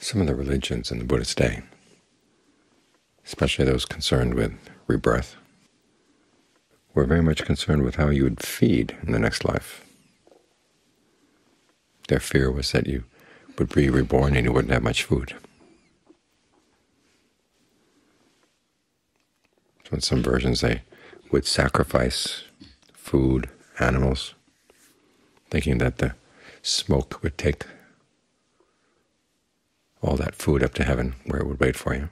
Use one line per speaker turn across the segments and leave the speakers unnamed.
some of the religions in the Buddhist day, especially those concerned with rebirth, were very much concerned with how you would feed in the next life. Their fear was that you would be reborn and you wouldn't have much food. So in some versions they would sacrifice food, animals, thinking that the smoke would take all that food up to heaven where it would wait for you.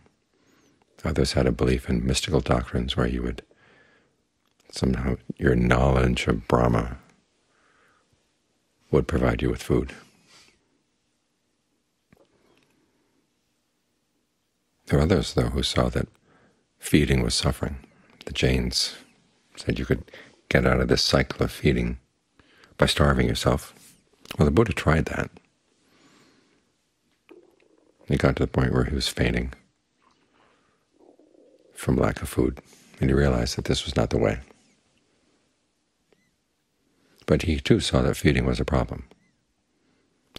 Others had a belief in mystical doctrines where you would somehow your knowledge of Brahma would provide you with food. There were others, though, who saw that feeding was suffering. The Jains said you could get out of this cycle of feeding by starving yourself. Well, the Buddha tried that. He got to the point where he was fainting from lack of food, and he realized that this was not the way. But he too saw that feeding was a problem.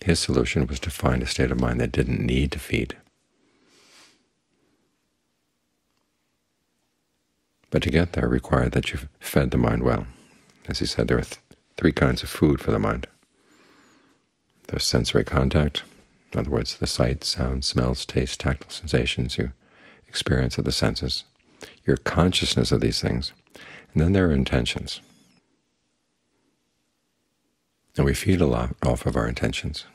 His solution was to find a state of mind that didn't need to feed. But to get there required that you fed the mind well. As he said, there are th three kinds of food for the mind. There's sensory contact, in other words, the sight, sound, smells, taste, tactile sensations you experience of the senses, your consciousness of these things, and then there are intentions. And we feed a lot off of our intentions.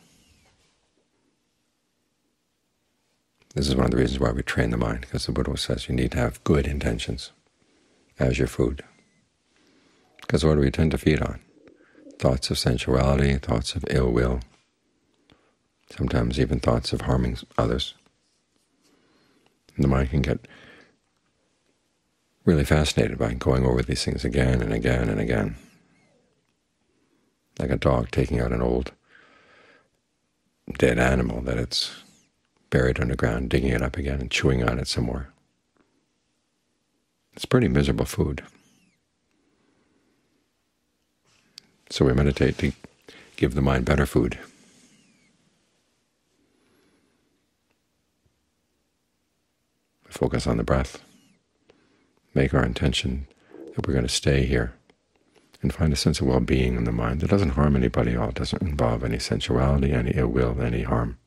This is one of the reasons why we train the mind, because the Buddha says you need to have good intentions as your food. Because what do we tend to feed on? Thoughts of sensuality, thoughts of ill will, sometimes even thoughts of harming others. And the mind can get really fascinated by going over these things again and again and again, like a dog taking out an old dead animal that it's buried underground, digging it up again and chewing on it some more. It's pretty miserable food. So we meditate to give the mind better food. Focus on the breath. Make our intention that we're going to stay here and find a sense of well-being in the mind that doesn't harm anybody at all, doesn't involve any sensuality, any ill will, any harm.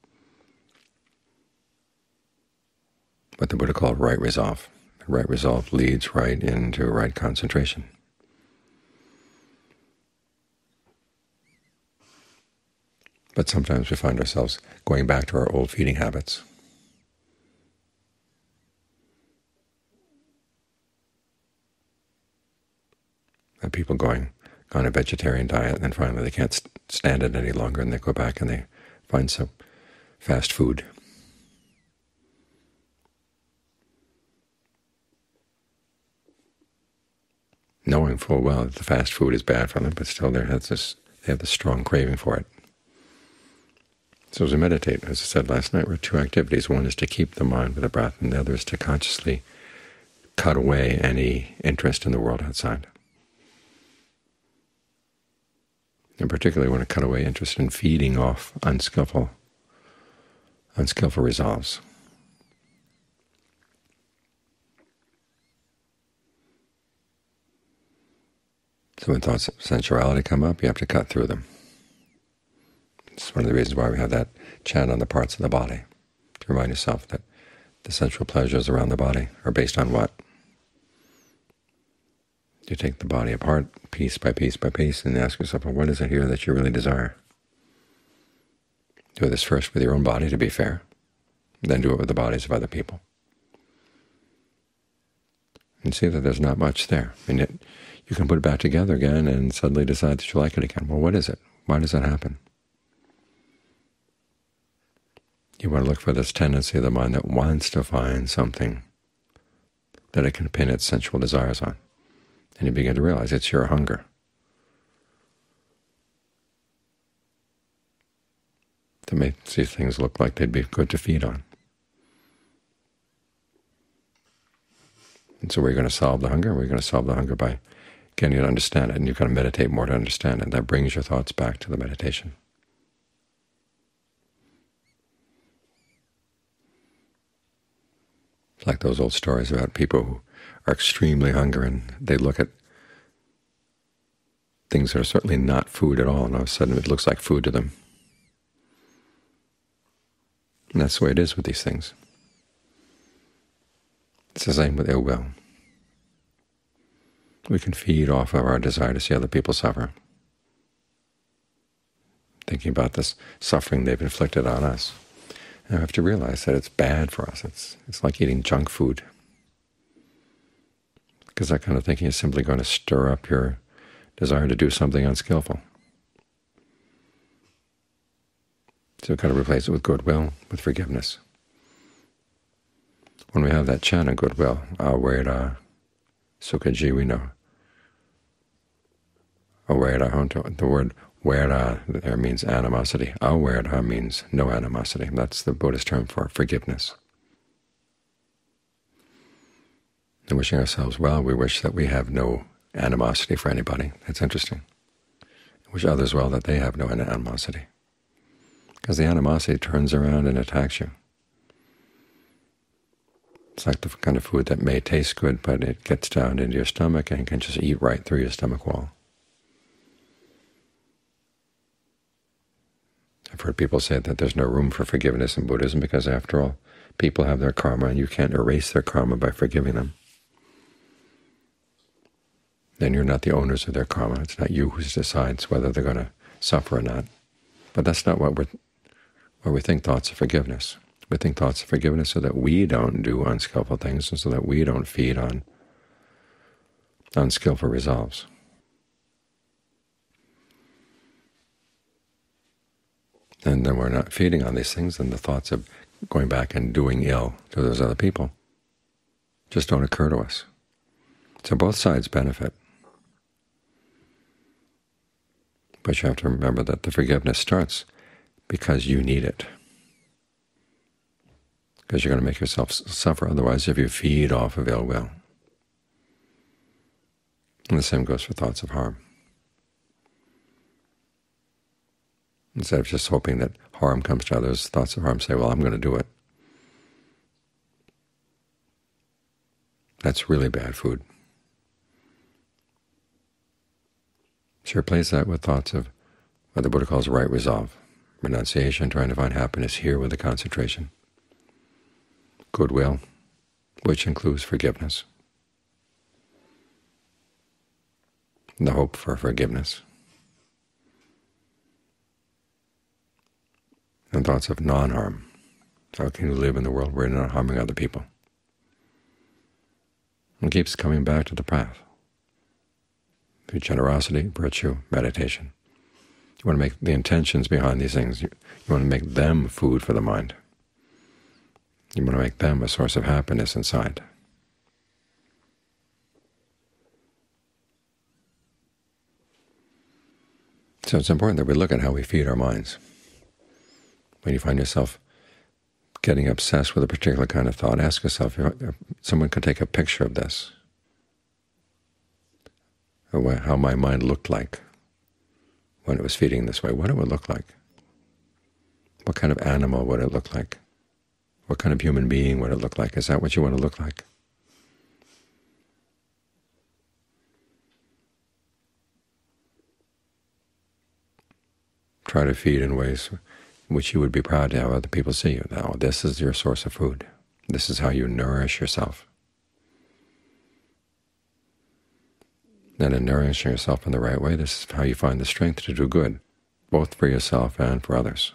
What the Buddha called right resolve. Right resolve leads right into right concentration. But sometimes we find ourselves going back to our old feeding habits. And people going on a vegetarian diet, and then finally they can't stand it any longer, and they go back and they find some fast food. knowing full well that the fast food is bad for them, but still they have this, they have this strong craving for it. So as we meditate, as I said last night, we are two activities. One is to keep the mind with the breath, and the other is to consciously cut away any interest in the world outside. And particularly want to cut away interest in feeding off unskillful, unskillful resolves. So when thoughts of sensuality come up, you have to cut through them. It's one of the reasons why we have that chant on the parts of the body, to remind yourself that the sensual pleasures around the body are based on what? You take the body apart piece by piece by piece and ask yourself, well, what is it here that you really desire? Do this first with your own body to be fair, then do it with the bodies of other people. And see that there's not much there. And yet you can put it back together again and suddenly decide that you like it again. Well, what is it? Why does that happen? You want to look for this tendency of the mind that wants to find something that it can pin its sensual desires on. And you begin to realize it's your hunger. That makes these things look like they'd be good to feed on. And so we're going to solve the hunger. We're going to solve the hunger by getting you to understand it, and you've got to meditate more to understand it. That brings your thoughts back to the meditation. Like those old stories about people who are extremely hungry and they look at things that are certainly not food at all, and all of a sudden it looks like food to them. And that's the way it is with these things. It's the same with ill will. We can feed off of our desire to see other people suffer, thinking about this suffering they've inflicted on us. We have to realize that it's bad for us. It's, it's like eating junk food, because that kind of thinking is simply going to stir up your desire to do something unskillful. So kind of replace it with goodwill, with forgiveness. When we have that chant of goodwill, awera sukhajiwino, awera honto, the word wera there means animosity. Awera means no animosity. That's the Buddhist term for forgiveness. And wishing ourselves well, we wish that we have no animosity for anybody. That's interesting. Wish others well that they have no animosity. Because the animosity turns around and attacks you. It's like the kind of food that may taste good, but it gets down into your stomach and can just eat right through your stomach wall. Heard people say that there's no room for forgiveness in Buddhism because, after all, people have their karma, and you can't erase their karma by forgiving them then you're not the owners of their karma. It's not you who decides whether they're going to suffer or not. But that's not what we're what we think thoughts of forgiveness. We think thoughts of forgiveness so that we don't do unskillful things and so that we don't feed on unskillful resolves. And then we're not feeding on these things, and the thoughts of going back and doing ill to those other people just don't occur to us. So both sides benefit. But you have to remember that the forgiveness starts because you need it. Because you're going to make yourself suffer otherwise if you feed off of ill will. And the same goes for thoughts of harm. Instead of just hoping that harm comes to others, thoughts of harm say, well, I'm going to do it. That's really bad food. So replace that with thoughts of what the Buddha calls right resolve, renunciation, trying to find happiness here with the concentration, goodwill, which includes forgiveness, the hope for forgiveness, and thoughts of non-harm. How can you live in the world where you're not harming other people? And keeps coming back to the path through generosity, virtue, meditation. You want to make the intentions behind these things. You, you want to make them food for the mind. You want to make them a source of happiness inside. So it's important that we look at how we feed our minds. When you find yourself getting obsessed with a particular kind of thought, ask yourself if someone could take a picture of this how my mind looked like when it was feeding this way, what it would look like. What kind of animal would it look like? What kind of human being would it look like? Is that what you want to look like? Try to feed in ways which you would be proud to have other people see you. Now, this is your source of food. This is how you nourish yourself. Then in nourishing yourself in the right way, this is how you find the strength to do good, both for yourself and for others.